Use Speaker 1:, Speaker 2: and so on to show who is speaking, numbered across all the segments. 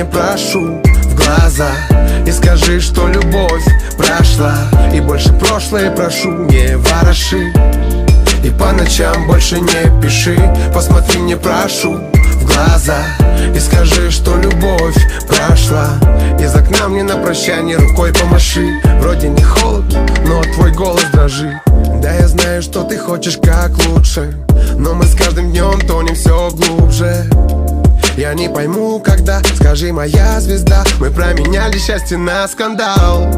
Speaker 1: мне, прошу, в глаза. И скажи, что любовь прошла. И больше прошлое прошу, не вороши. И по ночам больше не пиши. Посмотри мне, прошу, в глаза. И скажи, что любовь прошла. Из окна мне на прощание рукой помаши. Вроде не холодно, но твой голос дрожит Да я знаю, что ты хочешь как лучше. Но мы с каждым днем тонем все глубже я не пойму, когда, скажи моя звезда. Мы променяли счастье на скандал.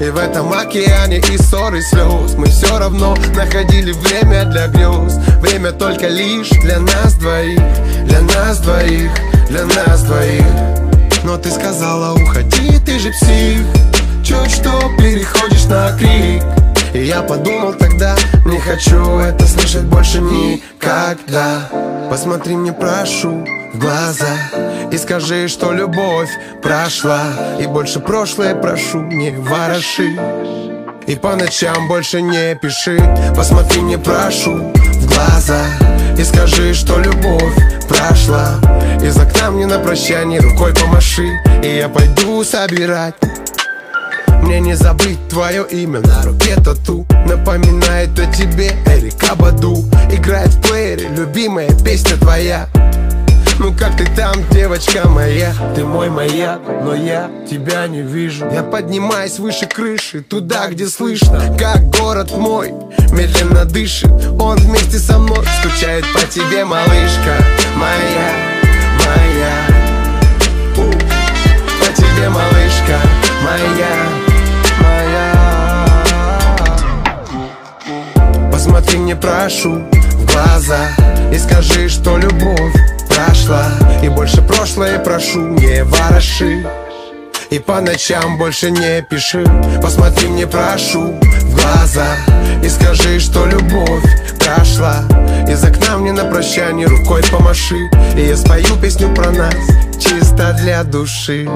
Speaker 1: И в этом океане и ссоры, и слез Мы все равно находили время для грез Время только лишь для нас двоих Для нас двоих, для нас двоих. Но ты сказала уходи, ты же псих. Чуть что переходишь на крик. И я подумал хочу это слышать больше никогда. Посмотри мне, прошу, в глаза И скажи, что любовь прошла. И больше прошлое прошу, не вороши. И по ночам больше не пиши. Посмотри мне, прошу, в глаза И скажи, что любовь прошла. Из окна мне на прощание рукой помаши. И я пойду собирать мне не забыть твое имя на руке тату. Напоминает о тебе Эрика Баду Играет в плеере любимая песня твоя. Ну как ты там, девочка моя? Ты мой маяк, но я тебя не вижу. Я поднимаюсь выше крыши, туда, где слышно. Как город мой медленно дышит. Он вместе со мной скучает по тебе, малышка Моя, моя Мне, прошу, в глаза И скажи, что любовь прошла И больше прошлое прошу, не вороши и по ночам больше не пиши Посмотри мне, прошу, в глаза И скажи, что любовь прошла Из окна мне на прощание рукой помаши И я спою песню про нас Чисто для души